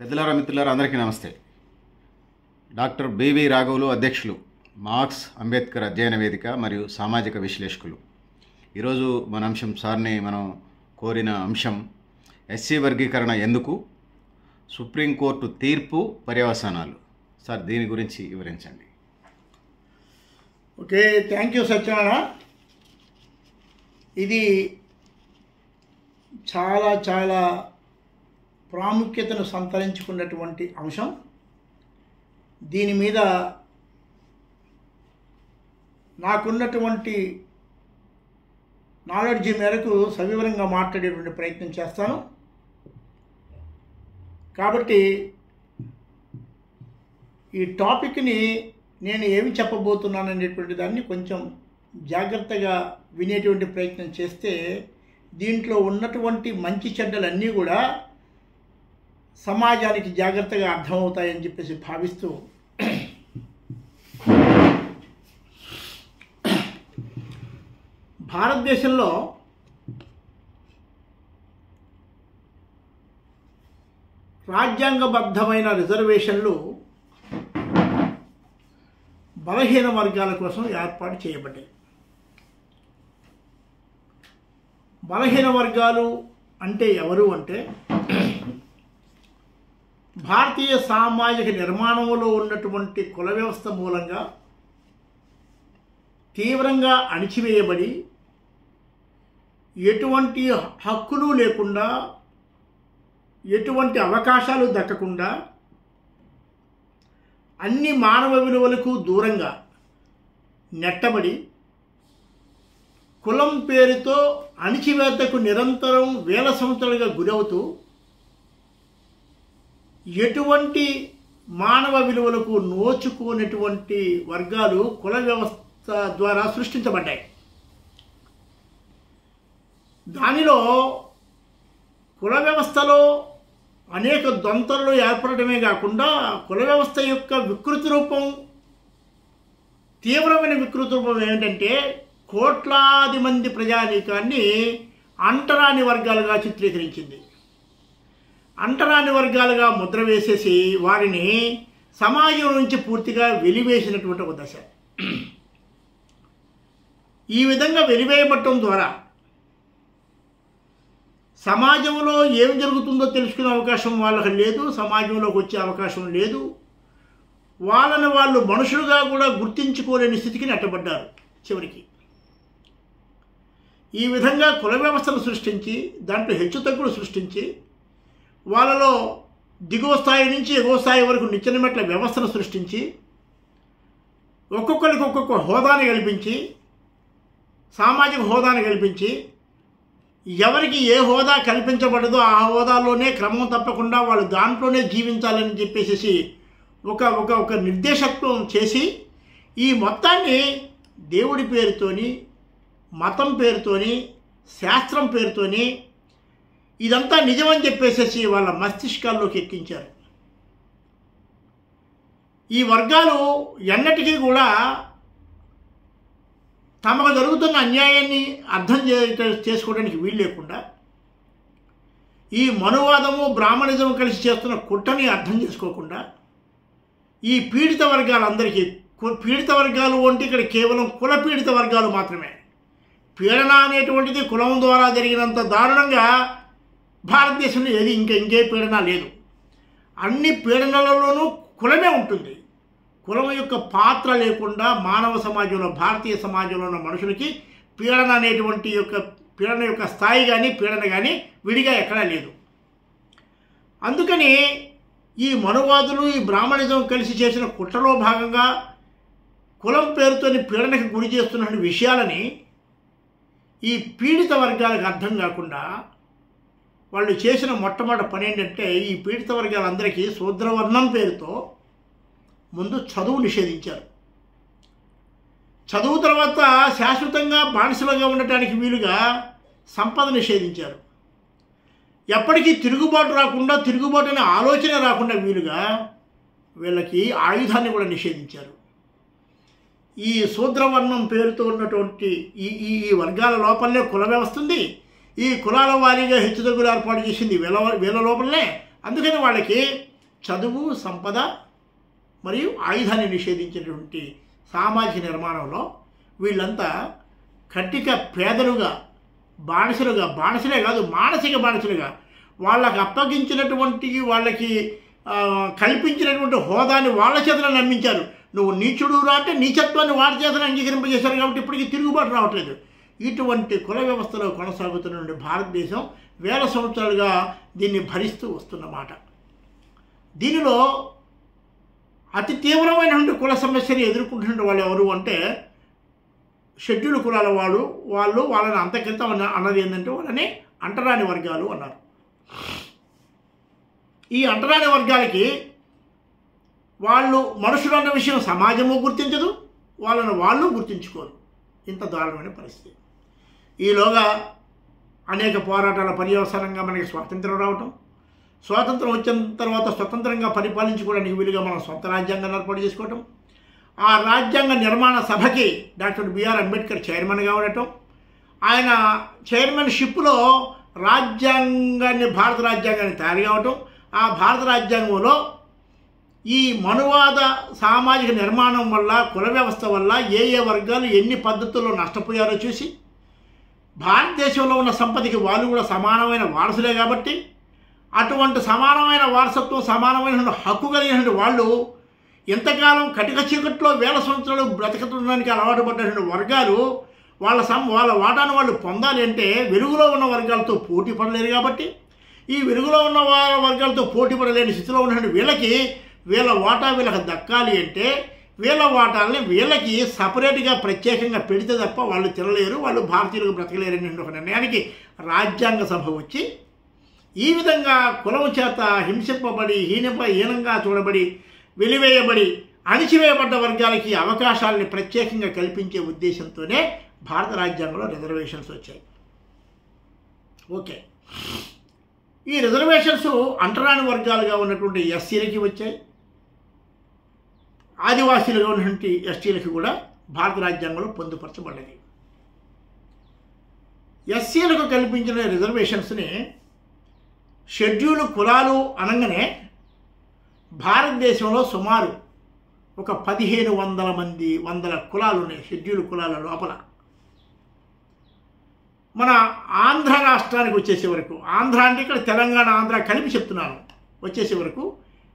పెద్దలారా మిత్రులారా అందరికీ నమస్తే. డాక్టర్ బివి రాఘవులు అధ్యక్షులు మార్క్స్ అంబేద్కర్ అధ్యయన వేదిక మరియు సామాజిక విశ్లేషకులు. ఈరోజు మన అంశం సార్ని మనం కోరిన అంశం ఎస్సీ వర్గీకరణ ఎందుకు? సుప్రీంకోర్టు తీర్పు పర్యవసానాలు. సార్ దీని గురించి వివరించండి. Okay thank you Satyanarayana. ఇది చాలా చాలా ప్రాముఖ్యతను సంతరించుకున్నటువంటి అంశం. దీని మీద నాకున్నటువంటి నాలెడ్జి మేరకు సవివరంగా మాట్లాడేటువంటి ప్రయత్నం చేస్తాను. కాబట్టి ఈ టాపిక్ని నేను ఏమి చెప్పబోతున్నాను అనేటువంటి దాన్ని కొంచెం జాగ్రత్తగా వినేటువంటి ప్రయత్నం చేస్తే దీంట్లో ఉన్నటువంటి మంచి చెడ్డలన్నీ కూడా సమాజానికి జాగ్రత్తగా అర్థమవుతాయని చెప్పేసి భావిస్తూ భారతదేశంలో రాజ్యాంగబద్ధమైన రిజర్వేషన్లు బలహీన వర్గాల కోసం ఏర్పాటు చేయబడ్డాయి. బలహీన వర్గాలు అంటే ఎవరు అంటే భారతీయ సామాజిక నిర్మాణంలో ఉన్నటువంటి కుల వ్యవస్థ మూలంగా తీవ్రంగా అణిచివేయబడి ఎటువంటి హక్కులు లేకుండా ఎటువంటి అవకాశాలు దక్కకుండా అన్ని మానవ విలువలకు దూరంగా నెట్టబడి కులం పేరుతో అణిచివేతకు నిరంతరం వేల సంవత్సరాలుగా గురవుతూ ఎటువంటి మానవ విలువలకు నోచుకోనటువంటి వర్గాలు కుల వ్యవస్థ ద్వారా సృష్టించబడ్డాయి. దానిలో కుల వ్యవస్థలో అనేక దొంతలు ఏర్పడటమే కాకుండా కుల వ్యవస్థ యొక్క వికృతి రూపం తీవ్రమైన వికృతి రూపం ఏమిటంటే కోట్లాది మంది ప్రజానీకాన్ని అంటరాని వర్గాలుగా చిత్రీకరించింది. అంటరాని వర్గాలుగా ముద్ర వేసేసి వారిని సమాజం నుంచి పూర్తిగా వెలివేసినటువంటి ఒక దశ. ఈ విధంగా వెలివేయబట్టడం ద్వారా సమాజంలో ఏం జరుగుతుందో తెలుసుకునే అవకాశం వాళ్ళకి లేదు సమాజంలోకి వచ్చే అవకాశం లేదు. వాళ్ళని వాళ్ళు మనుషులుగా కూడా గుర్తించుకోలేని స్థితికి నెట్టబడ్డారు చివరికి. ఈ విధంగా కుల వ్యవస్థను సృష్టించి దాంట్లో హెచ్చుతగ్గులు సృష్టించి వాళ్ళలో దిగువ స్థాయి నుంచి ఎగువ స్థాయి వరకు నిచ్చెనమెట్ల వ్యవస్థను సృష్టించి ఒక్కొక్కరికి ఒక్కొక్క హోదాని కల్పించి సామాజిక హోదాని కల్పించి ఎవరికి ఏ హోదా కల్పించబడదో ఆ హోదాలోనే క్రమం తప్పకుండా వాళ్ళు దాంట్లోనే జీవించాలని చెప్పేసి ఒక ఒక ఒక నిర్దేశత్వం చేసి ఈ మొత్తాన్ని దేవుడి పేరుతోని మతం పేరుతోని శాస్త్రం పేరుతోని ఇదంతా నిజమని చెప్పేసేసి వాళ్ళ మస్తిష్కాల్లోకి ఎక్కించారు. ఈ వర్గాలు ఎన్నటికీ కూడా తమకు జరుగుతున్న అన్యాయాన్ని అర్థం చే చేసుకోవడానికి వీలు లేకుండా ఈ మనువాదము బ్రాహ్మణిజము కలిసి చేస్తున్న కుట్రని అర్థం చేసుకోకుండా ఈ పీడిత వర్గాలందరికీ కు- పీడిత వర్గాలు అంటే ఇక్కడ కేవలం కుల పీడిత వర్గాలు మాత్రమే. పీడన అనేటువంటిది కులం ద్వారా జరిగినంత దారుణంగా భారతదేశంలో ఏది ఇంకా ఇంకే పీడన లేదు. అన్ని పీడనలలోనూ కులమే ఉంటుంది. కులం యొక్క పాత్ర లేకుండా మానవ సమాజంలో భారతీయ సమాజంలో ఉన్న మనుషులకి పీడన అనేటువంటి యొక్క పీడన యొక్క స్థాయి కానీ పీడన కానీ విడిగా ఎక్కడా లేదు. అందుకని ఈ మనువాదులు ఈ బ్రాహ్మణిజం కలిసి చేసిన కుట్రలో భాగంగా కులం పేరుతోని పీడనకు గురి చేస్తున్న విషయాలని ఈ పీడిత వర్గాలకు అర్థం కాకుండా వాళ్ళు చేసిన మొట్టమొదటి పని ఏంటంటే ఈ పీడిత వర్గాలందరికీ శూద్రవర్ణం పేరుతో ముందు చదువు నిషేధించారు. చదువు తర్వాత శాశ్వతంగా బానిసలుగా ఉండటానికి వీలుగా సంపద నిషేధించారు. ఎప్పటికీ తిరుగుబాటు రాకుండా తిరుగుబాటు అనే ఆలోచన రాకుండా వీలుగా వీళ్ళకి ఆయుధాన్ని కూడా నిషేధించారు. ఈ శూద్రవర్ణం పేరుతో ఉన్నటువంటి ఈ ఈ వర్గాల లోపలనే కుల వ్యవస్థ ఉంది. ఈ కులాల వారీగా హెచ్చుతగ్గులు ఏర్పాటు చేసింది వీళ్ళ వీళ్ళ లోపలనే. అందుకని వాళ్ళకి చదువు సంపద మరియు ఆయుధాన్ని నిషేధించినటువంటి సామాజిక నిర్మాణంలో వీళ్ళంతా కట్టిక పేదలుగా బానిసలుగా బానిసలే కాదు మానసిక బానిసలుగా వాళ్ళకి అప్పగించినటువంటి వాళ్ళకి కల్పించినటువంటి హోదాని వాళ్ళ చేతన నమ్మించారు. నువ్వు నీచుడు రా అంటే నీచత్వాన్ని వాళ్ళ చేతన అంగీకరింపజేశారు కాబట్టి ఇప్పటికీ తిరుగుబాటు రావట్లేదు. ఇటువంటి కుల వ్యవస్థలో కొనసాగుతున్న భారతదేశం వేల సంవత్సరాలుగా దీన్ని భరిస్తూ వస్తున్నమాట. దీనిలో అతి తీవ్రమైనటువంటి కుల సమస్యను ఎదుర్కొంటున్న వాళ్ళు ఎవరు అంటే షెడ్యూల్ కులాల వాళ్ళు వాళ్ళు వాళ్ళని అంతకింత అన్నది ఏంటంటే వాళ్ళని అంటరాని వర్గాలు అన్నారు. ఈ అంటరాని వర్గాలకి వాళ్ళు మనుషులు అన్న విషయం సమాజము గుర్తించదు వాళ్ళని వాళ్ళు గుర్తించుకోరు. ఇంత దారుణమైన పరిస్థితి. ఈలోగా అనేక పోరాటాల పర్యవసరంగా మనకి స్వాతంత్రం రావటం స్వాతంత్రం వచ్చిన తర్వాత స్వతంత్రంగా పరిపాలించుకోవడానికి వీలుగా మనం సొంత రాజ్యాంగాన్ని ఏర్పాటు చేసుకోవటం ఆ రాజ్యాంగ నిర్మాణ సభకి డాక్టర్ బిఆర్ అంబేద్కర్ చైర్మన్గా ఉండటం ఆయన చైర్మన్షిప్లో రాజ్యాంగాన్ని భారత రాజ్యాంగాన్ని తయారు కావటం ఆ భారత రాజ్యాంగంలో ఈ మనువాద సామాజిక నిర్మాణం వల్ల కుల వ్యవస్థ వల్ల ఏ ఏ వర్గాలు ఎన్ని పద్ధతుల్లో నష్టపోయారో చూసి భారతదేశంలో ఉన్న సంపదకి వాళ్ళు కూడా సమానమైన వారసులే కాబట్టి అటువంటి సమానమైన వారసత్వం సమానమైన హక్కు కలిగినటువంటి వాళ్ళు ఎంతకాలం కటిక చీకట్లో వేల సంవత్సరాలు బ్రతకడానికి అలవాటు పడ్డటువంటి వర్గాలు వాళ్ళ సం వాళ్ళ వాటాను వాళ్ళు పొందాలి అంటే వెలుగులో ఉన్న వర్గాలతో పోటీ పడలేరు కాబట్టి ఈ వెలుగులో ఉన్న వర్గాలతో పోటీ పడలేని స్థితిలో ఉన్నటువంటి వీళ్ళకి వీళ్ళ వాటా వీళ్ళకి దక్కాలి అంటే వీళ్ళ వాటాలని వీళ్ళకి సపరేట్గా ప్రత్యేకంగా పెడితే తప్ప వాళ్ళు తినలేరు వాళ్ళు భారతీయులకు బ్రతకలేరు అని ఒక నిర్ణయానికి రాజ్యాంగ సభ వచ్చి ఈ విధంగా కులము చేత హింసింపబడి హీనప హీనంగా చూడబడి వెలివేయబడి అణిచివేయబడ్డ వర్గాలకి అవకాశాలని ప్రత్యేకంగా కల్పించే ఉద్దేశంతోనే భారత రాజ్యాంగంలో రిజర్వేషన్స్ వచ్చాయి. ఓకే. ఈ రిజర్వేషన్స్ అంటరాని వర్గాలుగా ఉన్నటువంటి ఎస్సీలకి వచ్చాయి. ఆదివాసీలుగా ఉన్నటువంటి ఎస్టీలకి కూడా భారత రాజ్యాంగంలో పొందుపరచబడ్డది ఎస్సీలకు కల్పించిన రిజర్వేషన్స్ని షెడ్యూల్ కులాలు అనగానే భారతదేశంలో సుమారు ఒక పదిహేను వందల మంది వందల కులాలు ఉన్నాయి షెడ్యూల్ కులాల లోపల. మన ఆంధ్ర రాష్ట్రానికి వచ్చేసే వరకు ఆంధ్ర అంటే ఇక్కడ తెలంగాణ ఆంధ్ర కలిపి చెప్తున్నాను వచ్చేసే వరకు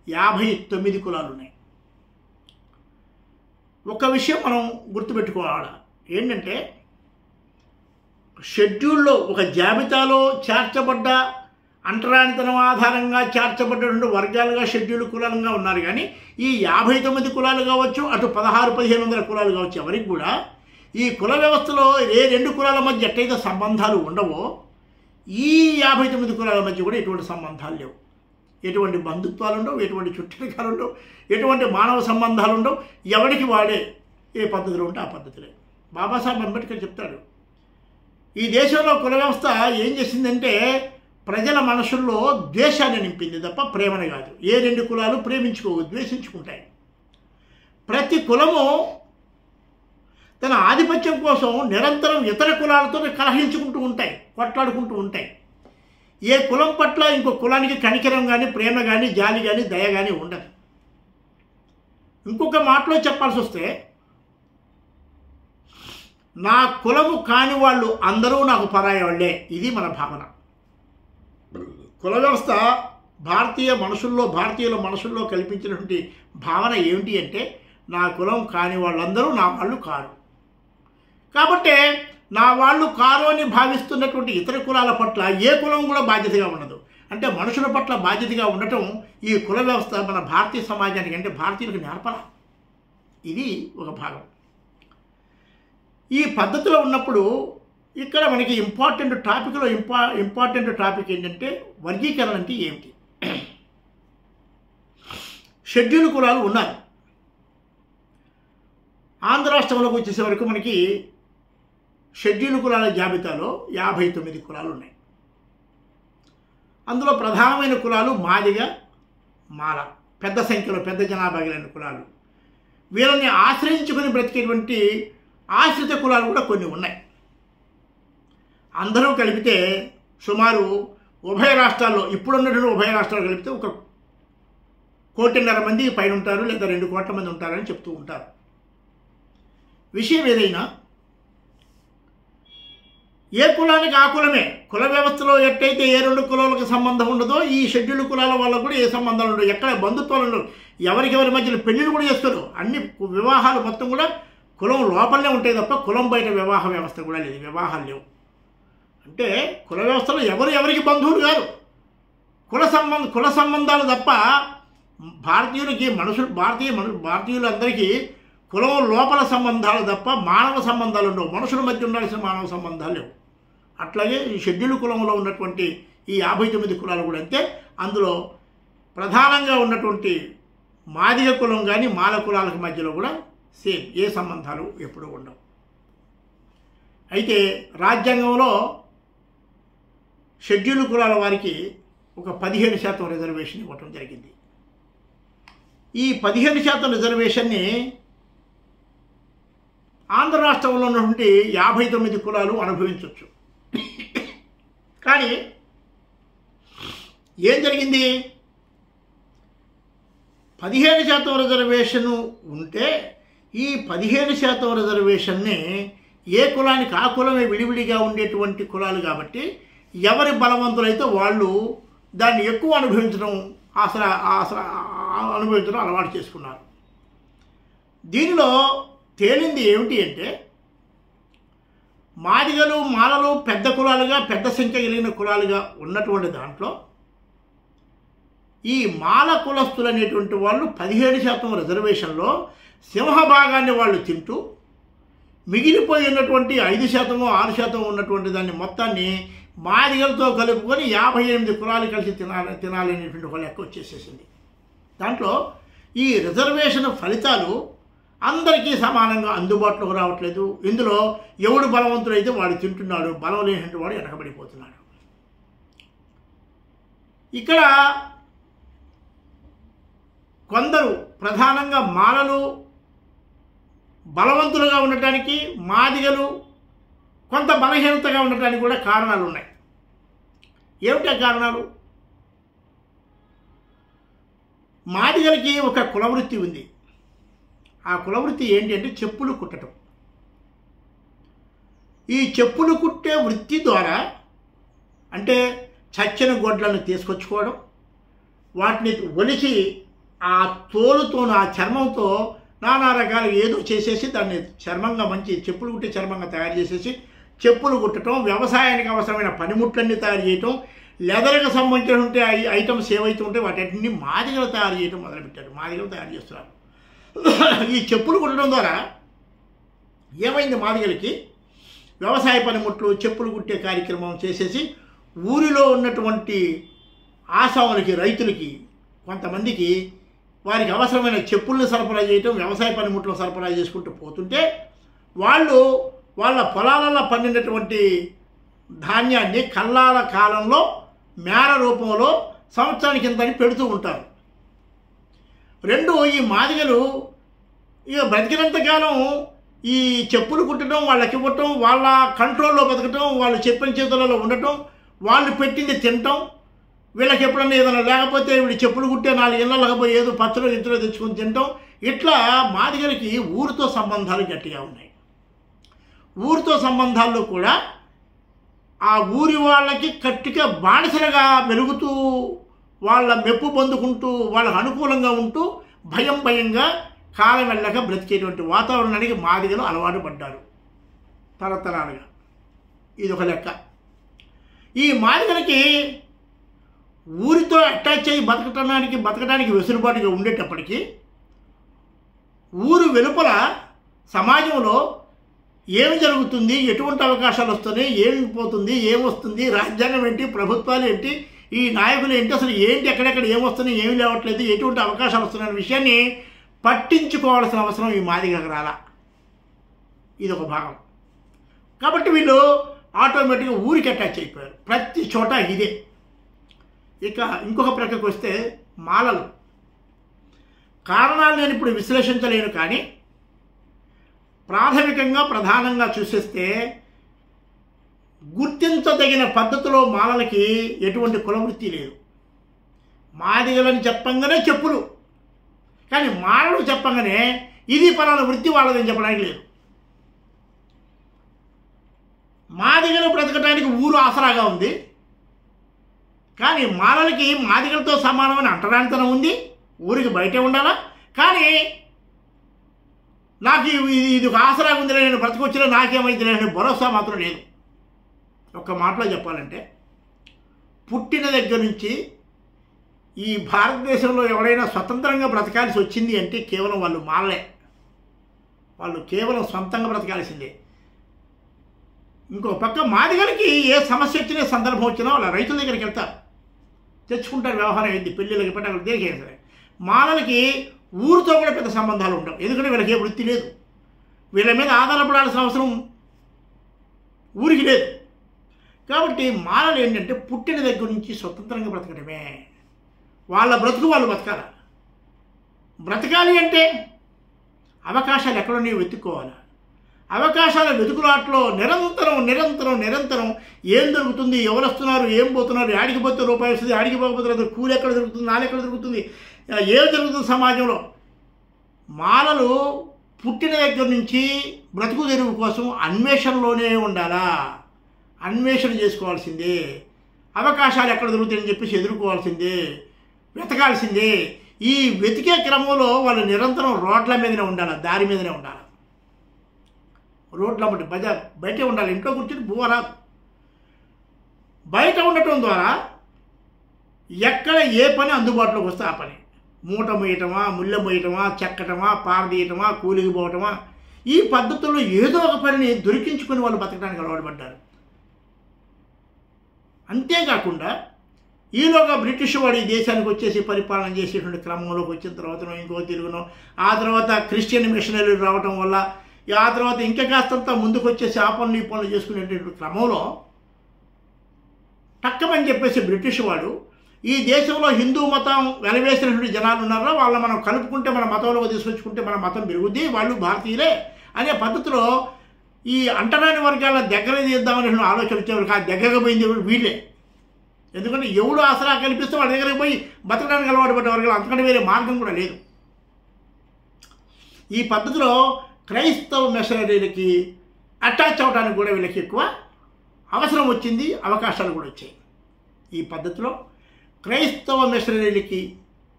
యాభై తొమ్మిది కులాలు ఉన్నాయి. ఒక విషయం మనం గుర్తుపెట్టుకోవాలి? ఏంటంటే షెడ్యూల్లో ఒక జాబితాలో చేర్చబడ్డ అంటరానితనం ఆధారంగా చేర్చబడ్డటువంటి వర్గాలుగా షెడ్యూల్ కులాలుగా ఉన్నారు. కానీ ఈ యాభై తొమ్మిది కులాలు కావచ్చు అటు పదహారు పదిహేను వందల కులాలు కావచ్చు ఎవరికి కూడా ఈ కుల వ్యవస్థలో ఏ రెండు కులాల మధ్య ఎట్టయితే సంబంధాలు ఉండవో ఈ యాభై తొమ్మిది కులాల మధ్య కూడా ఎటువంటి సంబంధాలు లేవు. ఎటువంటి బంధుత్వాలు ఉండవు ఎటువంటి చుట్టరికాలు ఉండవు ఎటువంటి మానవ సంబంధాలు ఉండవు ఎవరికి వాడే ఏ పద్ధతిలో ఉంటే ఆ పద్ధతిలే. బాబాసాహెబ్ అంబేద్కర్ చెప్తాడు ఈ దేశంలో కుల వ్యవస్థ ఏం చేసిందంటే ప్రజల మనసుల్లో ద్వేషాన్ని నింపింది తప్ప ప్రేమని కాదు. ఏ రెండు కులాలు ప్రేమించుకోవు ద్వేషించుకుంటాయి. ప్రతి కులము తన ఆధిపత్యం కోసం నిరంతరం ఇతర కులాలతో కలహించుకుంటూ ఉంటాయి కొట్లాడుకుంటూ ఉంటాయి. ఏ కులం పట్ల ఇంకో కులానికి కనికరం కానీ ప్రేమ కానీ జాలి కానీ దయ కానీ ఉండదు. ఇంకొక మాటలో చెప్పాల్సి వస్తే నా కులము కాని వాళ్ళు అందరూ నాకు పరాయి వాళ్ళే. ఇది మన భావన. కుల వ్యవస్థ భారతీయ మనుషుల్లో భారతీయుల మనసుల్లో కల్పించినటువంటి భావన ఏమిటి అంటే నా కులం కాని వాళ్ళందరూ నా వాళ్ళు కారు. కాబట్టే నా వాళ్ళు కారు అని భావిస్తున్నటువంటి ఇతర కులాల పట్ల ఏ కులం కూడా బాధ్యతగా ఉండదు. అంటే మనుషుల పట్ల బాధ్యతగా ఉండటం ఈ కుల వ్యవస్థ మన భారతీయ సమాజానికి అంటే భారతీయులకు నేర్పల. ఇది ఒక భాగం. ఈ పద్ధతిలో ఉన్నప్పుడు ఇక్కడ మనకి ఇంపార్టెంట్ టాపిక్లో ఇంపా ఇంపార్టెంట్ టాపిక్ ఏంటంటే వర్గీకరణ అంటే ఏమిటి? షెడ్యూల్ కులాలు ఉన్నారు ఆంధ్ర రాష్ట్రంలోకి వచ్చేసే వరకు మనకి షెడ్యూల్ కులాల జాబితాలో యాభై తొమ్మిది కులాలు ఉన్నాయి అందులో ప్రధానమైన కులాలు మాదిగ మాల పెద్ద సంఖ్యలో పెద్ద జనాభా కలిగిన కులాలు. వీళ్ళని ఆశ్రయించుకుని బ్రతికేటువంటి ఆశ్రిత కులాలు కూడా కొన్ని ఉన్నాయి. అందరూ కలిపితే సుమారు ఉభయ రాష్ట్రాల్లో ఇప్పుడున్నటువంటి ఉభయ రాష్ట్రాలు కలిపితే ఒక కోటిన్నర మంది పైన ఉంటారు లేదా రెండు కోట్ల మంది ఉంటారని చెప్తూ ఉంటారు. విషయం ఏదైనా ఏ కులానికి ఆ కులమే? కుల వ్యవస్థలో ఎట్టయితే ఏ రెండు కులాలకు సంబంధం ఉండదో ఈ షెడ్యూల్ కులాల వాళ్ళకు కూడా ఏ సంబంధాలు ఉండవు ఎక్కడ బంధుత్వాలు ఉండవు. ఎవరికెవరి మధ్యలో పెళ్ళిళ్ళు కూడా చేస్తారు అన్ని వివాహాలు మొత్తం కూడా కులం లోపలనే ఉంటాయి తప్ప కులం బయట వివాహ వ్యవస్థ కూడా లేదు. వివాహాలు లేవు. అంటే కుల వ్యవస్థలో ఎవరు ఎవరికి బంధువులు కాదు కుల సంబంధ కుల సంబంధాలు తప్ప భారతీయులకి మనుషులు భారతీయ మను భారతీయులందరికీ కులం లోపల సంబంధాలు తప్ప మానవ సంబంధాలు ఉండవు. మనుషుల మధ్య ఉండాల్సిన మానవ సంబంధాలు లేవు. అట్లాగే ఈ షెడ్యూల్ కులంలో ఉన్నటువంటి ఈ యాభై తొమ్మిది కులాలు కూడా అంతే. అందులో ప్రధానంగా ఉన్నటువంటి మాదిగ కులం కానీ మాల కులాలకు మధ్యలో కూడా సేమ్ ఏ సంబంధాలు ఎప్పుడూ ఉండవు. అయితే రాజ్యాంగంలో షెడ్యూల్ కులాల వారికి ఒక పదిహేను శాతం రిజర్వేషన్ ఇవ్వటం జరిగింది. ఈ పదిహేను శాతం రిజర్వేషన్ని ఆంధ్ర రాష్ట్రంలో ఉన్నటువంటి యాభై తొమ్మిది కులాలు అనుభవించవచ్చు కానీ ఏం జరిగింది? పదిహేను శాతం రిజర్వేషన్ ఉంటే ఈ పదిహేను శాతం రిజర్వేషన్ని ఏ కులానికి ఆ కులమే విడివిడిగా ఉండేటువంటి కులాలు కాబట్టి ఎవరి బలవంతులైతే వాళ్ళు దాన్ని ఎక్కువ అనుభవించడం ఆసరా ఆసరా అనుభవించడం అలవాటు చేసుకున్నారు. దీనిలో తేలింది ఏమిటి అంటే మాదిగలు మాలలు పెద్ద కులాలుగా పెద్ద సంఖ్య కలిగిన కులాలుగా ఉన్నటువంటి దాంట్లో ఈ మాల కులస్తులు అనేటువంటి వాళ్ళు పదిహేడు శాతం రిజర్వేషన్లో సింహభాగాన్ని వాళ్ళు తింటూ మిగిలిపోయి ఉన్నటువంటి ఐదు శాతము ఆరు శాతం ఉన్నటువంటి దాన్ని మొత్తాన్ని మాదిగలతో కలుపుకొని యాభై ఎనిమిది కులాలు కలిసి తినాలి తినాలనేటువంటి ఒక లెక్క వచ్చేసేసింది. దాంట్లో ఈ రిజర్వేషన్ ఫలితాలు అందరికీ సమానంగా అందుబాటులోకి రావట్లేదు. ఇందులో ఎవడు బలవంతుడైతే వాడు తింటున్నాడు బలం లేనటువంటి వాడు వెనకబడిపోతున్నాడు ఇక్కడ కొందరు ప్రధానంగా మాలలు బలవంతులుగా ఉండటానికి మాదిగలు కొంత బలహీనతగా ఉండటానికి కూడా కారణాలు ఉన్నాయి. ఏమిటా కారణాలు? మాదిగలకి ఒక కులవృత్తి ఉంది. ఆ కులవృత్తి ఏంటి అంటే చెప్పులు కుట్టడం ఈ చెప్పులు కుట్టే వృత్తి ద్వారా అంటే చచ్చిన గొడ్లను తీసుకొచ్చుకోవడం వాటిని ఒలిచి ఆ తోలుతో ఆ చర్మంతో నానా రకాలు ఏదో చేసేసి దాన్ని చర్మంగా మంచి చెప్పులు కుట్టే చర్మంగా తయారు చేసేసి చెప్పులు కుట్టడం వ్యవసాయానికి అవసరమైన పనిముట్లన్నీ తయారు చేయటం లెదర్కి సంబంధించిన ఐటమ్స్ ఏవైతే ఉంటాయో వాటిని మాదిగలు తయారు చేయడం మొదలుపెట్టారు. మాదిగలు తయారు చేస్తున్నారు. ఈ చెప్పులు కుట్టడం ద్వారా ఏమైంది మాదిగలకి? వ్యవసాయ పనిముట్లు చెప్పులు కుట్టే కార్యక్రమం చేసేసి ఊరిలో ఉన్నటువంటి ఆశావులకి రైతులకి కొంతమందికి వారికి అవసరమైన చెప్పులను సరఫరా చేయటం వ్యవసాయ పనిముట్లు సరఫరా చేసుకుంటూ పోతుంటే వాళ్ళు వాళ్ళ పొలాలలో పండినటువంటి ధాన్యాన్ని కల్లాల కాలంలో మేర రూపంలో సంవత్సరానికి ఇంతని పెడుతూ ఉంటారు. రెండు ఈ మాదిగలు ఇక బ్రతికినంతకాలం ఈ చెప్పులు కుట్టడం వాళ్ళకి ఇవ్వటం వాళ్ళ కంట్రోల్లో బతకటం వాళ్ళు చెప్పిన చేతులలో ఉండటం వాళ్ళు పెట్టింది తినటం వీళ్ళకి ఎప్పుడన్నా ఏదైనా లేకపోతే వీళ్ళు చెప్పులు కుట్టే నాలుగు ఇళ్ళకి పోయి ఏదో పచ్చలో ఇంట్లో తెచ్చుకొని తినటం ఇట్లా మాదిగలకి ఊరితో సంబంధాలు గట్టిగా ఉన్నాయి. ఊరితో సంబంధాల్లో కూడా ఆ ఊరి వాళ్ళకి కట్టిగా బానిసలుగా మెలుగుతూ వాళ్ళ మెప్పు పొందుకుంటూ వాళ్ళకు అనుకూలంగా ఉంటూ భయం భయంగా కాలం వెళ్ళక బ్రతికేటువంటి వాతావరణానికి మాదిగలు అలవాటు పడ్డారు. తరతరాలుగా. ఇది ఒక లెక్క. ఈ మాదిగలకి ఊరితో అటాచ్ అయ్యి బతకటానికి బతకడానికి వెసులుబాటుగా ఉండేటప్పటికీ ఊరు వెలుపల సమాజంలో ఏమి జరుగుతుంది ఎటువంటి అవకాశాలు వస్తున్నాయి ఏమి పోతుంది ఏమొస్తుంది రాజ్యాంగం ఏంటి ప్రభుత్వాలు ఏంటి ఈ నాయకులు ఏంటి అసలు ఏంటి ఎక్కడెక్కడ ఏమొస్తున్నాయి ఏమి లేవట్లేదు ఎటువంటి అవకాశాలు వస్తున్నాయనే విషయాన్ని పట్టించుకోవాల్సిన అవసరం ఈ మాదిగకు రాలా. ఇది ఒక భాగం. కాబట్టి వీళ్ళు ఆటోమేటిక్గా ఊరికి అటాచ్ అయిపోయారు. ప్రతి చోట ఇదే. ఇక ఇంకొక ప్రక్కకు వస్తే మాలలు. కారణాలు నేను ఇప్పుడు విశ్లేషించలేను కానీ ప్రాథమికంగా ప్రధానంగా చూసేస్తే గుర్తించదగిన పద్ధతిలో మాలలకి ఎటువంటి కులవృత్తి లేదు. మాదిగలని చెప్పంగానే చెప్పులు. కానీ మాలలు చెప్పంగానే ఇది పలానా వృత్తి వాళ్ళదని చెప్పడానికి లేదు. మాదిగలు బ్రతకడానికి ఊరు ఆసరాగా ఉంది. కానీ మాలలకి మాదిగలతో సమానమైన అంటరానితనం ఉంది. ఊరికి బయటే ఉండాలా? కానీ నాకు ఇది ఇది ఒక ఆసరా ఉందిలే నేను బ్రతకొచ్చినా నాకేమైంది అనే భరోసా మాత్రం లేదు. ఒక్క మాటలో చెప్పాలంటే పుట్టిన దగ్గర నుంచి ఈ భారతదేశంలో ఎవరైనా స్వతంత్రంగా బ్రతకాల్సి వచ్చింది అంటే కేవలం వాళ్ళు మాలలే వాళ్ళు కేవలం సొంతంగా బ్రతకాల్సిందే. ఇంకో పక్క మాదిగలకి ఏ సమస్య వచ్చినా సందర్భం వచ్చినా వాళ్ళ రైతుల దగ్గరికి వెళ్తారు. తెచ్చుకుంటారు వ్యవహారం ఏంటి పెళ్ళిళ్ళకి పట్ట దేనికి అయినా సరే మాలలకి ఊరితో కూడా పెద్ద సంబంధాలు ఉండవు. ఎందుకంటే వీళ్ళకి ఏ వృత్తి లేదు. వీళ్ళ మీద ఆధారపడాల్సిన అవసరం ఊరికి లేదు. కాబట్టి మాలలు ఏంటంటే పుట్టిన దగ్గర నుంచి స్వతంత్రంగా బ్రతకడమే. వాళ్ళ బ్రతుకు వాళ్ళు బ్రతకాల బ్రతకాలి అంటే అవకాశాలు ఎక్కడున్నాయో వెతుక్కోవాలి. అవకాశాల వెతుకులాట్లో నిరంతరం నిరంతరం నిరంతరం ఏం దొరుకుతుంది ఎవరు వస్తున్నారు ఏం పోతున్నారు ఆడికి పోతే రూపాయి వస్తుంది ఆడికి పోకపోతే కూలి ఎక్కడ దొరుకుతుంది నాలు ఎక్కడ దొరుకుతుంది ఏం జరుగుతుంది సమాజంలో? మాలలు పుట్టిన దగ్గర నుంచి బ్రతుకు తెరువు కోసం అన్వేషణలోనే ఉండాలా. అన్వేషణ చేసుకోవాల్సిందే. అవకాశాలు ఎక్కడ దొరుకుతాయని చెప్పేసి ఎదుర్కోవాల్సిందే. వెతకాల్సిందే. ఈ వెతికే క్రమంలో వాళ్ళు నిరంతరం రోడ్ల మీదనే ఉండాలి దారి మీదనే ఉండాలి. రోడ్ల బట్టి బజార్ బయటే ఉండాలి ఇంట్లో కూర్చొని బువ్వ బయట ఉండటం ద్వారా ఎక్కడ ఏ పని అందుబాటులోకి వస్తే ఆ పని. మూట మొయ్యటమా ముళ్ళ మొయ్యటమా చెక్కటమా పారదీయటమా కూలికి పోవటమా ఈ పద్ధతుల్లో ఏదో ఒక పనిని దొరికించుకొని వాళ్ళు బతకడానికి అలవాటు పడ్డారు. అంతేకాకుండా ఈలోగా బ్రిటిష్ వాడు ఈ దేశానికి వచ్చేసి పరిపాలన చేసేటువంటి క్రమంలోకి వచ్చిన తర్వాతనో ఇంకో తిరుగునో ఆ తర్వాత క్రిస్టియన్ మిషనరీలు రావటం వల్ల ఆ తర్వాత ఇంకా కాస్తంత ముందుకు వచ్చేసి ఆ పనులు ఈ పనులు చేసుకునేటువంటి క్రమంలో టక్కమని చెప్పేసి బ్రిటిష్ వాడు ఈ దేశంలో హిందూ మతం వెలవేసినటువంటి జనాలు ఉన్నారో? వాళ్ళని మనం కలుపుకుంటే మన మతంలో తీసుకొచ్చుకుంటే మన మతం పెరుగుద్ది వాళ్ళు భారతీయులే అనే పద్ధతిలో ఈ అంటరాని వర్గాల దగ్గర తీద్దామని ఆలోచన వచ్చేవారు ఆ దగ్గరగా పోయింది వీళ్ళే. ఎందుకంటే ఎవడు ఆసరా కల్పిస్తే వాడి దగ్గరకు పోయి బతకడానికి అలవాటు పడ్డ వర్గాలు అంతకంటే వేరే మార్గం కూడా లేదు. ఈ పద్ధతిలో క్రైస్తవ మిషనరీలకి అటాచ్ అవడానికి కూడా వీళ్ళకి ఎక్కువ అవసరం వచ్చింది అవకాశాలు కూడా వచ్చాయి. ఈ పద్ధతిలో క్రైస్తవ మిషనరీలకి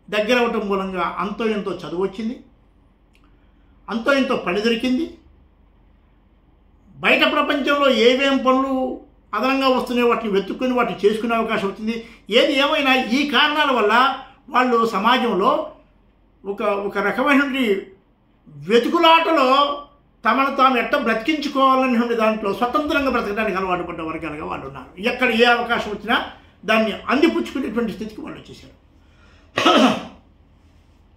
దగ్గర అవటం మూలంగా అంతో ఎంతో చదువు వచ్చింది అంతో ఎంతో పని దొరికింది బయట ప్రపంచంలో ఏవేం పనులు అదనంగా వస్తున్నాయి వాటిని వెతుక్కుని వాటిని చేసుకునే అవకాశం వచ్చింది. ఏది ఏమైనా ఈ కారణాల వల్ల వాళ్ళు సమాజంలో ఒక ఒక రకమైనటువంటి వెతుకులాటలో తమను తాము ఎట్ట బ్రతికించుకోవాలనేటువంటి దాంట్లో స్వతంత్రంగా బ్రతకడానికి అలవాటు పడ్డ వర్గాలుగా వాళ్ళు ఉన్నారు. ఎక్కడ ఏ అవకాశం వచ్చినా దాన్ని అందిపుచ్చుకునేటువంటి స్థితికి వాళ్ళు వచ్చేసారు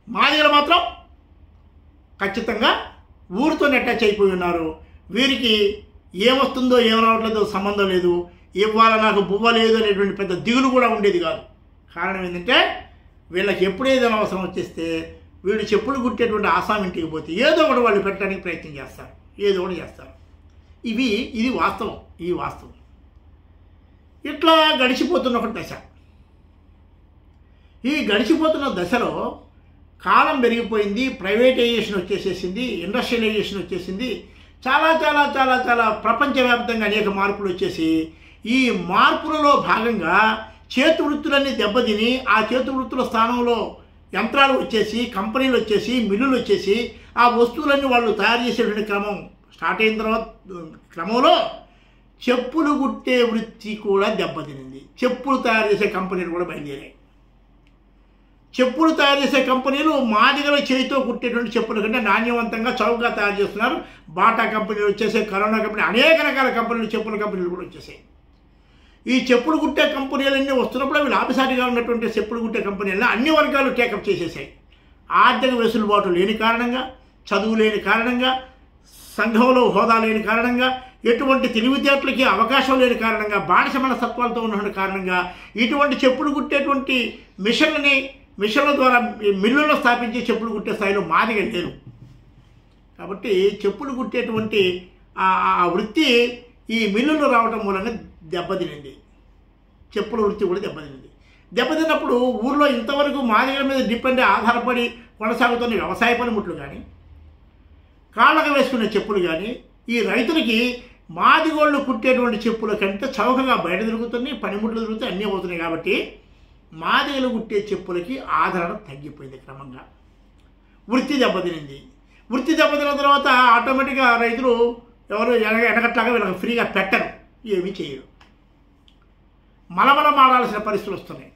మాదిగలు మాత్రం ఖచ్చితంగా ఊరితో అటాచ్ అయిపోయి ఉన్నారు. వీరికి ఏమొస్తుందో ఏం రావట్లేదో సంబంధం లేదు. ఇవాళ నాకు బువ్వ లేదు అనేటువంటి పెద్ద దిగులు కూడా ఉండేది కాదు. కారణం ఏంటంటే వీళ్ళకి ఎప్పుడు ఏదైనా అవసరం వచ్చేస్తే వీళ్ళు చెప్పులు గుట్టేటువంటి ఆసాం ఇంటికి పోతే ఏదో ఒకటి వాళ్ళు పెట్టడానికి ప్రయత్నం చేస్తారు. ఏదో ఒకటి చేస్తారు. ఇవి ఇది వాస్తవం ఈ వాస్తవం. ఇట్లా గడిచిపోతున్న ఒక దశ. ఈ గడిచిపోతున్న దశలో కాలం పెరిగిపోయింది ప్రైవేటైజేషన్ వచ్చేసేసింది ఇండస్ట్రియలైజేషన్ వచ్చేసింది చాలా చాలా చాలా చాలా ప్రపంచవ్యాప్తంగా అనేక మార్పులు వచ్చేసి ఈ మార్పులలో భాగంగా చేతి వృత్తులన్నీ దెబ్బతిని ఆ చేతి వృత్తుల స్థానంలో యంత్రాలు వచ్చేసి కంపెనీలు వచ్చేసి మిల్లులు వచ్చేసి ఆ వస్తువులన్నీ వాళ్ళు తయారు చేసేటువంటి క్రమం స్టార్ట్ అయిన తర్వాత క్రమంలో చెప్పులు కుట్టే వృత్తి కూడా దెబ్బతినింది. చెప్పులు తయారు చేసే కంపెనీలు కూడా బయలుదేరాయి. చెప్పులు తయారు చేసే కంపెనీలు మాదిగల చేతితో కుట్టేటువంటి చెప్పుల కంటే నాణ్యవంతంగా చౌకగా తయారు చేస్తున్నారు. బాటా కంపెనీలు వచ్చేసాయి కరోనా కంపెనీ అనేక రకాల కంపెనీలు చెప్పుల కంపెనీలు కూడా వచ్చేసాయి. ఈ చెప్పులు కుట్టే కంపెనీలన్నీ వస్తున్నప్పుడు అవి లాభసాటిగా ఉన్నటువంటి చెప్పులు కుట్టే కంపెనీలను అన్ని వర్గాలు టేకప్ చేసేసాయి. ఆర్థిక వెసులుబాటు లేని కారణంగా చదువు లేని కారణంగా సంఘంలో హోదా లేని కారణంగా ఎటువంటి తెలివితేటలకి అవకాశం లేని కారణంగా బానిస మనస్తత్వాలతో ఉన్న కారణంగా ఇటువంటి చెప్పులు కుట్టేటువంటి మిషన్లని మిషన్ల ద్వారా మిల్లుల్లో స్థాపించి చెప్పులు కుట్టే స్థాయిలో మాదిగ లేరు కాబట్టి చెప్పులు కుట్టేటువంటి ఆ వృత్తి ఈ మిల్లులు రావటం మూలంగా దెబ్బతినింది. చెప్పుల వృత్తి కూడా దెబ్బతినింది. దెబ్బతిన్నప్పుడు ఊర్లో ఇంతవరకు మాదిగల మీద డిపెండ్ ఆధారపడి కొనసాగుతున్న వ్యవసాయ పనిముట్లు కానీ కాళ్ళకు వేసుకునే చెప్పులు కానీ ఈ రైతులకి మాదిగోళ్ళు కుట్టేటువంటి చెప్పుల కంటే చౌకగా బయట దొరుకుతున్నాయి పనిముట్లు దొరుకుతాయి అన్నీ అవుతున్నాయి కాబట్టి మాదేలు కుట్టే చెప్పులకి ఆదరణ తగ్గిపోయింది క్రమంగా. వృత్తి దెబ్బతినింది. వృత్తి దెబ్బతిన తర్వాత ఆటోమేటిక్గా రైతులు ఎవరు ఎనగట్లాగా వీళ్ళకి ఫ్రీగా పెట్టరు. ఏమీ చేయరు. మలమల మాడాల్సిన పరిస్థితులు వస్తున్నాయి.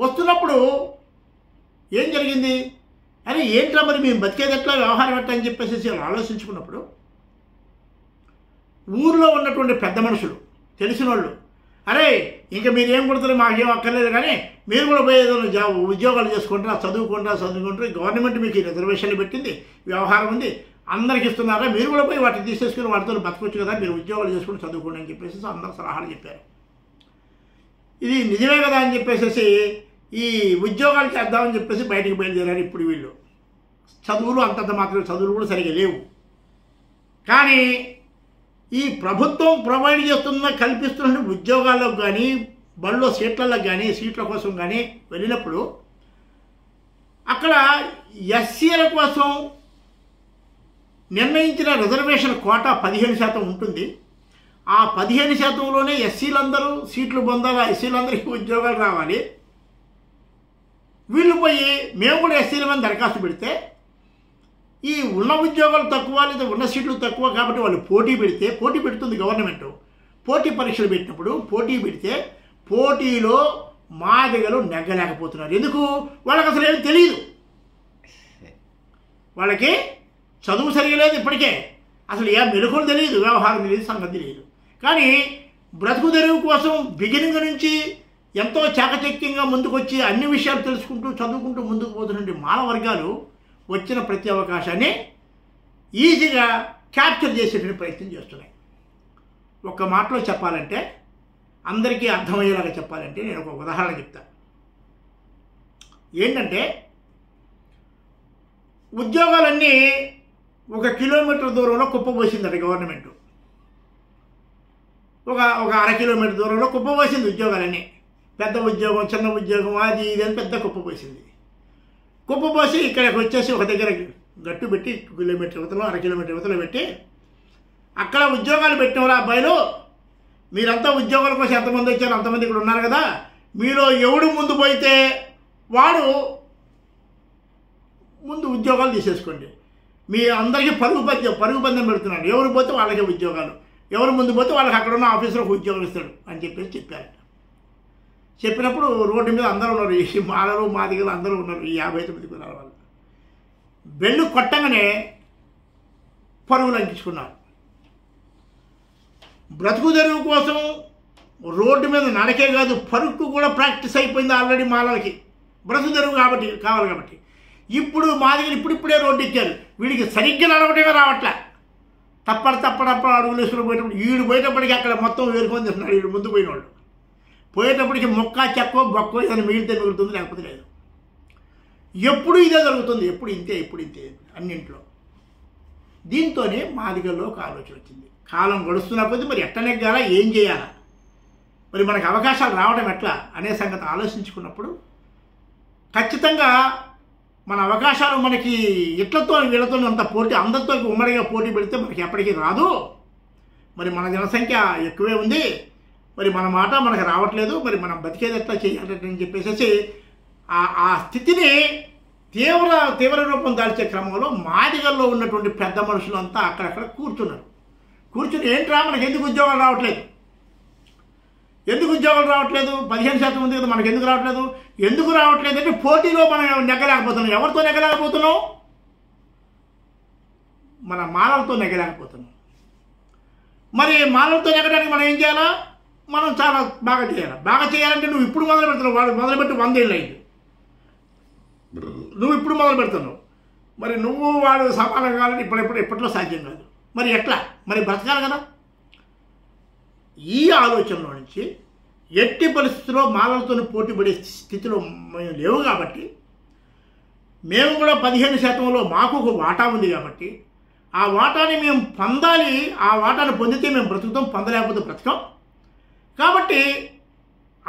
వస్తున్నప్పుడు ఏం జరిగింది? అరే ఏంట్రా మరి మేము బతికేది ఎట్లా? వ్యవహారం ఎట్లా అని చెప్పేసి వాళ్ళు ఆలోచించుకున్నప్పుడు ఊర్లో ఉన్నటువంటి పెద్ద మనుషులు తెలిసిన వాళ్ళు అరే ఇంకా మీరేం కుడతారు మాకేం అక్కర్లేదు కానీ మీరు కూడా పోయి ఏదైనా జాబ్ ఉద్యోగాలు చేసుకుంటారా చదువుకుంటారా చదువుకుంటారు? గవర్నమెంట్ మీకు ఈ రిజర్వేషన్లు పెట్టింది వ్యవహారం ఉంది. అందరికి ఇస్తున్నారా? మీరు కూడా పోయి వాటిని తీసేసుకుని వాటితో బతకొచ్చు కదా మీరు ఉద్యోగాలు చేసుకుని చదువుకోండి అని చెప్పేసి అందరు సలహాలు చెప్పారు. ఇది నిజమే కదా అని చెప్పేసి ఈ ఉద్యోగాలు చేద్దామని చెప్పేసి బయటకు బయలుదేరారు ఇప్పుడు వీళ్ళు. చదువులు అంతంత మాత్రమే చదువులు కూడా సరిగా లేవు. కానీ ఈ ప్రభుత్వం ప్రొవైడ్ చేస్తున్న కల్పిస్తున్న ఉద్యోగాలకు కానీ బళ్ళో సీట్లలో కానీ సీట్ల కోసం కానీ వెళ్ళినప్పుడు అక్కడ ఎస్సీల కోసం నిర్ణయించిన రిజర్వేషన్ కోటా పదిహేను శాతం ఉంటుంది. ఆ పదిహేను శాతంలోనే ఎస్సీలందరూ సీట్లు పొందాలి ఎస్సీలందరికీ ఉద్యోగాలు రావాలి. వీళ్ళు పోయి మేము కూడా ఎస్సీల మీద దరఖాస్తు పెడితే ఈ ఉన్న ఉద్యోగాలు తక్కువ లేదా ఉన్న సీట్లు తక్కువ కాబట్టి వాళ్ళు పోటీ పెడితే పోటీ పెడుతుంది గవర్నమెంట్ పోటీ పరీక్షలు పెట్టినప్పుడు పోటీ పెడితే పోటీలో మాదిగలు నెగ్గలేకపోతున్నారు. ఎందుకు? వాళ్ళకి అసలు ఏమి తెలియదు వాళ్ళకి చదువు సరిగా లేదు ఇప్పటికే. అసలు ఏ మెలకులు తెలియదు వ్యవహారం తెలియదు సంగతి తెలియదు కానీ బ్రతుకు తెరువు కోసం బిగినింగ్ నుంచి ఎంతో చాకచక్యంగా ముందుకొచ్చి అన్ని విషయాలు తెలుసుకుంటూ చదువుకుంటూ ముందుకు పోతున్నటువంటి మానవ వర్గాలు వచ్చిన ప్రతి అవకాశాన్ని ఈజీగా క్యాప్చర్ చేసేటువంటి ప్రయత్నం చేస్తున్నాయి. ఒక్క మాటలో చెప్పాలంటే అందరికీ అర్థమయ్యేలాగా చెప్పాలంటే నేను ఒక ఉదాహరణ చెప్తాను ఏంటంటే ఉద్యోగాలన్నీ ఒక కిలోమీటర్ దూరంలో కుప్పబోసిందట గవర్నమెంట్. ఒక ఒక అర కిలోమీటర్ దూరంలో కుప్పబోసింది ఉద్యోగాలన్నీ. పెద్ద ఉద్యోగం చిన్న ఉద్యోగం అది ఇది అని పెద్ద కుప్పబోసింది. కుప్పపోసి ఇక్కడికి వచ్చేసి ఒక దగ్గర గట్టు పెట్టి కిలోమీటర్ యువతలో అర కిలోమీటర్ యువతలో పెట్టి అక్కడ ఉద్యోగాలు పెట్టినవారు అబ్బాయిలు మీరంతా ఉద్యోగాల కోసం ఎంతమంది వచ్చారు అంతమంది ఇక్కడ ఉన్నారు కదా మీలో ఎవడు ముందు పోయితే వాడు ముందు ఉద్యోగాలు తీసేసుకోండి. మీ అందరికీ పరుగు పందెం పరుగు పందెం పెడుతున్నాడు. ఎవరు పోతే వాళ్ళకే ఉద్యోగాలు. ఎవరు ముందు పోతే వాళ్ళకి అక్కడ ఉన్న ఆఫీసులో ఉద్యోగం ఇస్తాడు అని చెప్పేసి చెప్పారు. చెప్పినప్పుడు రోడ్డు మీద అందరూ ఉన్నారు. ఈ మాలలు మాదిగలు అందరూ ఉన్నారు. ఈ యాభై తొమ్మిది కులాల వాళ్ళు. బెల్లు కొట్టగానే పరుగులు అంకించుకున్నారు. బ్రతుకు తెరువు కోసం రోడ్డు మీద నడకే కాదు పరుగు కూడా ప్రాక్టీస్ అయిపోయింది ఆల్రెడీ మాలలకి. బ్రతుకు తెరువు కాబట్టి కావాలి కాబట్టి. ఇప్పుడు మాదిగలు ఇప్పుడిప్పుడే రోడ్డు ఇచ్చారు వీడికి సరిగ్గా నడవటమే రావట్లే. తప్పడ తప్పడప్పుడు అడుగులు వేసుకుని పోయేటప్పుడు వీడు పోయేటప్పటికి అక్కడ మొత్తం వేరుకొని తింటున్నాడు వీడు ముందు పోయిన వాళ్ళు పోయేటప్పటికి మొక్క చెక్కో బొక్కో ఏదైనా మిగిలితే మిగులుతుంది లేకపోతే లేదు. ఎప్పుడు ఇదే జరుగుతుంది? ఎప్పుడు ఇంతే ఎప్పుడు ఇంతే అన్నింట్లో. దీంతోనే మాదిగల్లో ఒక ఆలోచన వచ్చింది. కాలం గడుస్తున్న కొద్దీ మరి ఎట్ట నెగ్గాలా ఏం చేయాలా? మరి మనకు అవకాశాలు రావడం ఎట్లా అనే సంగతి ఆలోచించుకున్నప్పుడు ఖచ్చితంగా మన అవకాశాలు మనకి ఇట్లతో వీళ్ళతో అంత పోటీ అందరితో ఉమ్మడిగా పోటీ పెడితే మనకి ఎప్పటికీ రాదు. మరి మన జనసంఖ్య ఎక్కువే ఉంది. మరి మన మాట మనకు రావట్లేదు మరి మనం బతికేది ఎట్లా చేయాలని చెప్పేసి ఆ ఆ స్థితిని తీవ్ర తీవ్ర రూపం దాల్చే క్రమంలో మాదిగల్లో ఉన్నటువంటి పెద్ద మనుషులంతా అక్కడక్కడ కూర్చున్నారు. కూర్చుని ఏంట్రా మనకి ఎందుకు ఉద్యోగాలు రావట్లేదు? ఎందుకు ఉద్యోగాలు రావట్లేదు? పదిహేను శాతం ఉంది కదా మనకి ఎందుకు రావట్లేదు? ఎందుకు రావట్లేదు అంటే పోటీలో మనం నెగ్గలేకపోతున్నాం. ఎవరితో నెగ్గలేకపోతున్నాం? మన మాలలతో నెగ్గలేకపోతున్నాం. మరి మాలలతో నెగ్గడానికి మనం ఏం చేయాలా? మనం చాలా బాగా చేయాలి. బాగా చేయాలంటే నువ్వు ఇప్పుడు మొదలు పెడుతున్నావు. వాడు మొదలుపెట్టి వందేళ్ళు అయింది. నువ్వు ఇప్పుడు మొదలు పెడుతున్నావు. మరి నువ్వు వాడు సమానం కావాలని ఇప్పుడెప్పుడు ఎప్పట్లో సాధ్యం కాదు. మరి ఎట్లా? మరి బ్రతకాలి కదా? ఈ ఆలోచనలో నుంచి ఎట్టి పరిస్థితుల్లో మాలలతో పోటీ పడే స్థితిలో మేము లేవు కాబట్టి మేము కూడా పదిహేను శాతంలో మాకు ఒక వాటా ఉంది కాబట్టి ఆ వాటాని మేము పొందాలి ఆ వాటాను పొందితే మేము బ్రతుకుతాం పొందలేకపోతే బ్రతకం. కాబట్టి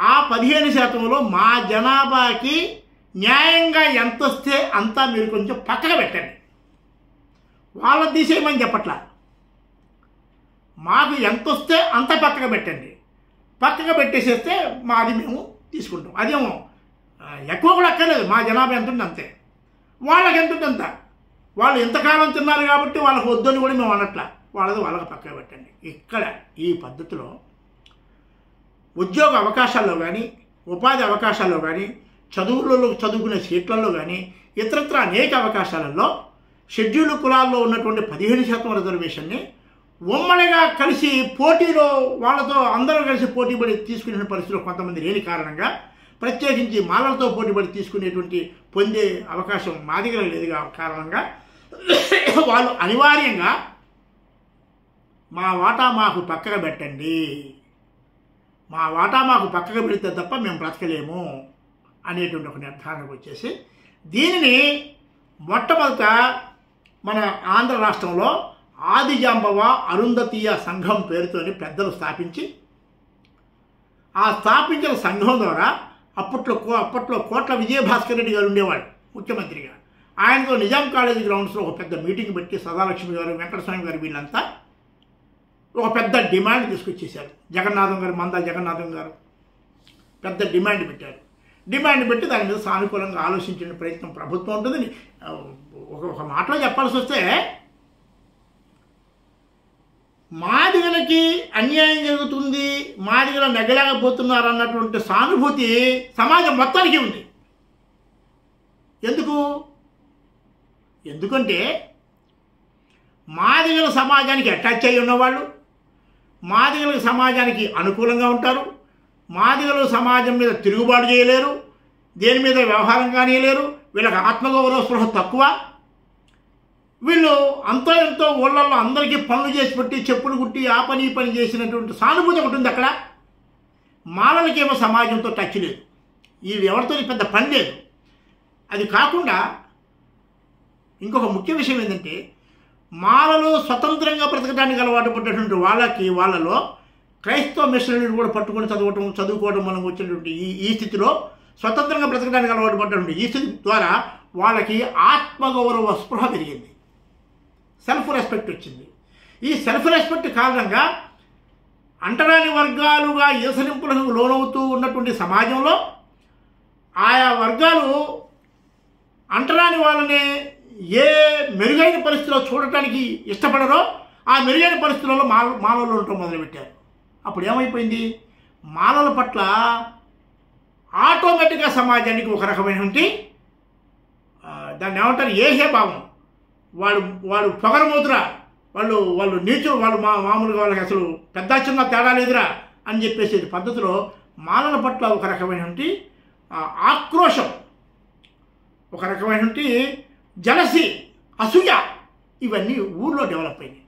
ఆ పదిహేను శాతంలో మా జనాభాకి న్యాయంగా ఎంత వస్తే అంతా మీరు కొంచెం పక్కన పెట్టండి. వాళ్ళని తీసేయమని చెప్పట్లా. మాకు ఎంత వస్తే అంత పక్కన పెట్టండి. పక్కగా పెట్టేసేస్తే మాది మేము తీసుకుంటాం. అదేమో ఎక్కువ కూడా అక్కర్లేదు. మా జనాభా ఎంత ఉంది అంతే. వాళ్ళకి ఎంత ఉంది అంత. వాళ్ళు ఎంతకాలం తిన్నారు కాబట్టి వాళ్ళకి వద్దని కూడా మేము అనట్లా. వాళ్ళది వాళ్ళకి పక్కన పెట్టండి. ఇక్కడ ఈ పద్ధతిలో ఉద్యోగ అవకాశాల్లో కానీ ఉపాధి అవకాశాల్లో కానీ చదువులలో చదువుకునే సీట్లలో కానీ ఇతరత్ర అనేక అవకాశాలలో షెడ్యూల్ కులాల్లో ఉన్నటువంటి పదిహేను శాతం రిజర్వేషన్ని ఉమ్మడిగా కలిసి పోటీలో వాళ్ళతో అందరూ కలిసి పోటీపడి తీసుకునే పరిస్థితిలో కొంతమంది లేని కారణంగా ప్రత్యేకించి మాలలతో పోటీపడి తీసుకునేటువంటి పొందే అవకాశం మా దగ్గర లేదు కారణంగా వాళ్ళు అనివార్యంగా మా వాటా మాకు పక్కన పెట్టండి. మా వాటా మాకు పక్కకు పెడితే తప్ప మేము బ్రతకలేము అనేటువంటి ఒక నిర్ధారణకు వచ్చేసి దీనిని మొట్టమొదట మన ఆంధ్ర రాష్ట్రంలో ఆదిజాంబవ అరుంధతీయ సంఘం పేరుతోని పెద్దలు స్థాపించి ఆ స్థాపించిన సంఘం ద్వారా అప్పట్లో కో- అప్పట్లో కోట్ల విజయభాస్కర్ రెడ్డి గారు ఉండేవాడు ముఖ్యమంత్రిగా. ఆయనతో నిజాం కాలేజీ గ్రౌండ్స్లో ఒక పెద్ద మీటింగ్ పెట్టి సదాలక్ష్మి గారు వెంకటస్వామి గారు వీళ్ళంతా ఒక పెద్ద డిమాండ్ తీసుకొచ్చేశారు. జగన్నాథం గారు మంద జగన్నాథం గారు. పెద్ద డిమాండ్ పెట్టారు. డిమాండ్ పెట్టి దాని మీద సానుకూలంగా ఆలోచించిన ప్రయత్నం ప్రభుత్వం ఉంటుందని ఒక ఒక మాటలో చెప్పాల్సి వస్తే మాదిగలకి అన్యాయం జరుగుతుంది మాదిగలు నెగలేకపోతున్నారు అన్నటువంటి సానుభూతి సమాజం మొత్తానికి ఉంది. ఎందుకు? ఎందుకంటే మాదిగల సమాజానికి అటాచ్ అయి ఉన్నవాళ్ళు మాదిగల సమాజానికి అనుకూలంగా ఉంటారు. మాదిగలు సమాజం మీద తిరుగుబాటు చేయలేరు. దేని మీద వ్యవహారం కానియలేరు. వీళ్ళకి ఆత్మగౌరవ స్పృహ తక్కువ. వీళ్ళు అంతో ఎంతో ఊళ్ళల్లో అందరికీ పనులు చేసి పెట్టి చెప్పులు కుట్టి ఆ పని ఈ పని చేసినటువంటి సానుభూతి ఒకటి ఉంది అక్కడ. మాలలకేమో సమాజంతో టచ్ లేదు. ఈ ఎవరితో పెద్ద పని లేదు. అది కాకుండా ఇంకొక ముఖ్య విషయం ఏంటంటే మాలలో స్వతంత్రంగా బ్రతకడానికి అలవాటు పడ్డటువంటి వాళ్ళకి వాళ్ళలో క్రైస్తవ మిషనరీలు కూడా పట్టుకొని చదవటం చదువుకోవడం మనం వచ్చినటువంటి ఈ ఈ స్థితిలో స్వతంత్రంగా బ్రతకడానికి అలవాటు పడ్డటువంటి ఈ స్థితి ద్వారా వాళ్ళకి ఆత్మగౌరవ స్పృహ పెరిగింది. సెల్ఫ్ రెస్పెక్ట్ వచ్చింది. ఈ సెల్ఫ్ రెస్పెక్ట్ కారణంగా అంటరాని వర్గాలుగా ఈసలింపులకు లోనవుతూ ఉన్నటువంటి సమాజంలో ఆయా వర్గాలు అంటరాని వాళ్ళని ఏ మెరుగైన పరిస్థితిలో చూడటానికి ఇష్టపడరో ఆ మెరుగైన పరిస్థితులలో మాల మాలలు ఉండటం మొదలుపెట్టారు. అప్పుడు ఏమైపోయింది? మాలల పట్ల ఆటోమేటిక్గా సమాజానికి ఒక రకమైనటువంటి దాన్ని ఏమంటారు? ఏహే భావం. వాడు వాడు పొగరమోతురా వాళ్ళు వాళ్ళు నీచులు వాళ్ళు మా మామూలుగా వాళ్ళకి అసలు పెద్ద చిన్న తేడా లేదురా అని చెప్పేసి పద్ధతిలో మాలల పట్ల ఒక రకమైనటువంటి ఆక్రోషం ఒక రకమైనటువంటి జలసి అసూయ ఇవన్నీ ఊర్లో డెవలప్ అయినాయి.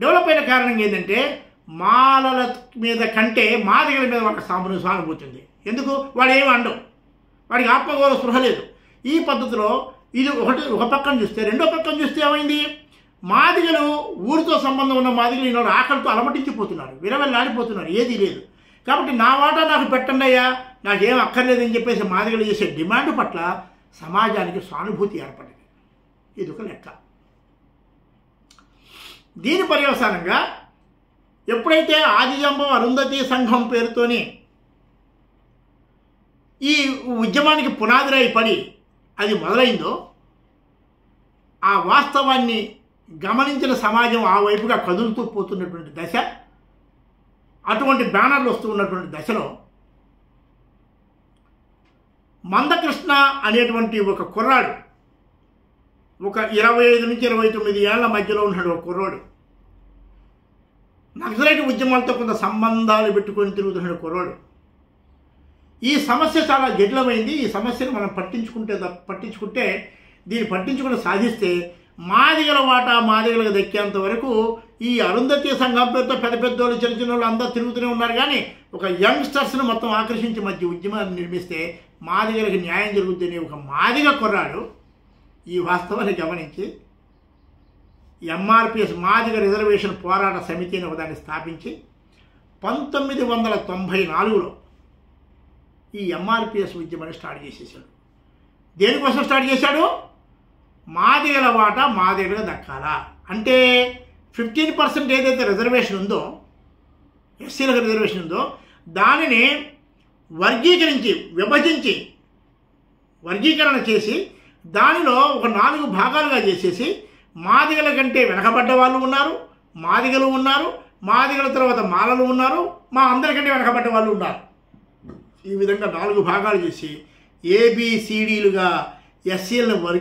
డెవలప్ అయిన కారణం ఏంటంటే మాలల మీద కంటే మాదిగల మీద వాళ్ళకి సాంబు సానుభూతి ఉంది. ఎందుకు? వాడు ఏమి అండవు వాడికి ఆత్మగౌరవ స్పృహ లేదు. ఈ పద్ధతిలో ఇది ఒకటి ఒక పక్కన చూస్తే రెండో పక్కన చూస్తే ఏమైంది? మాదిగలు ఊరితో సంబంధం ఉన్న మాదిగలు ఈనాడు ఆకలితో అలమటించిపోతున్నారు. విరవెల్లాడిపోతున్నారు. ఏదీ లేదు. కాబట్టి నా వాటా నాకు పెట్టండి అయ్యా. నాకేం అక్కర్లేదని చెప్పేసి మాదిగలు చేసే డిమాండ్ పట్ల సమాజానికి సానుభూతి ఏర్పడింది. ఇది ఒక లెక్క. దీని పర్యవసానంగా ఎప్పుడైతే ఆదిజంబం అరుంధతి సంఘం పేరుతోని ఈ ఉద్యమానికి పునాదిరై పడి అది మొదలైందో ఆ వాస్తవాన్ని గమనించిన సమాజం ఆ వైపుగా కదులుతూ పోతున్నటువంటి దశ అటువంటి బ్యానర్లు వస్తూ ఉన్నటువంటి దశలో మందకృష్ణ అనేటువంటి ఒక కుర్రాడు. ఒక ఇరవై ఐదు నుంచి ఇరవై తొమ్మిది ఏళ్ళ మధ్యలో ఉన్నాడు ఒక కుర్రాడు. నక్సలైట్ ఉద్యమాలతో కొంత సంబంధాలు పెట్టుకొని తిరుగుతున్నాడు కుర్రాడు. ఈ సమస్య చాలా జటిలమైంది. ఈ సమస్యను మనం పట్టించుకుంటే పట్టించుకుంటే దీన్ని పట్టించుకుని సాధిస్తే మాదిగల వాటా మాదిగలకు దక్కేంత వరకు ఈ అరుంధతి సంఘం పేరుతో పెద్ద పెద్దోళ్ళు చిన్న చిన్న వాళ్ళు అందరూ తిరుగుతూనే ఉన్నారు. కానీ ఒక యంగ్స్టర్స్ని మొత్తం ఆకర్షించి మధ్య ఉద్యమాన్ని నిర్మిస్తే మాదిగలకు న్యాయం జరుగుతుందని ఒక మాదిగ కుర్రాడు ఈ వాస్తవాన్ని గమనించి ఎంఆర్పిఎస్ మాదిగ రిజర్వేషన్ పోరాట సమితి అని ఒకదాన్ని స్థాపించి పంతొమ్మిది వందల తొంభై నాలుగులో ఈ ఎంఆర్పిఎస్ ఉద్యమాన్ని స్టార్ట్ చేసేసాడు. దేనికోసం స్టార్ట్ చేశాడు? మాదిగల వాటా మాదిగల దక్కాలా. అంటే ఫిఫ్టీన్ పర్సెంట్ ఏదైతే రిజర్వేషన్ ఉందో ఎస్సీలకు రిజర్వేషన్ ఉందో దానిని వర్గీకరించి విభజించి వర్గీకరణ చేసి దానిలో ఒక నాలుగు భాగాలుగా చేసేసి మాదిగల కంటే వెనకబడ్డ వాళ్ళు ఉన్నారు మాదిగలు ఉన్నారు మాదిగల తర్వాత మాలలు ఉన్నారు మా అందరికంటే వెనకబడ్డ వాళ్ళు ఉన్నారు. ఈ విధంగా నాలుగు భాగాలు చేసి ఏబిసిడీలుగా ఎస్సీలను వర్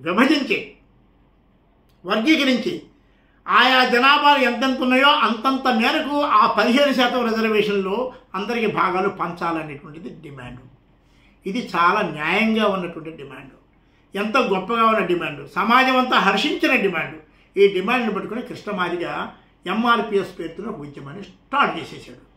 విభజించి వర్గీకరించి ఆయా జనాభాలు ఎంతెంత ఉన్నాయో అంతంత మేరకు ఆ పదిహేను శాతం రిజర్వేషన్లో అందరికీ భాగాలు పంచాలనేటువంటిది డిమాండ్. ఇది చాలా న్యాయంగా ఉన్నటువంటి డిమాండ్. ఎంత గొప్పగా ఉన్న డిమాండ్. సమాజం అంతా హర్షించిన డిమాండ్. ఈ డిమాండ్ని పట్టుకుని కృష్ణమాదిగా ఎంఆర్పిఎస్ పేరుతో ఒక ఉద్యమాన్ని స్టార్ట్ చేసేసాడు.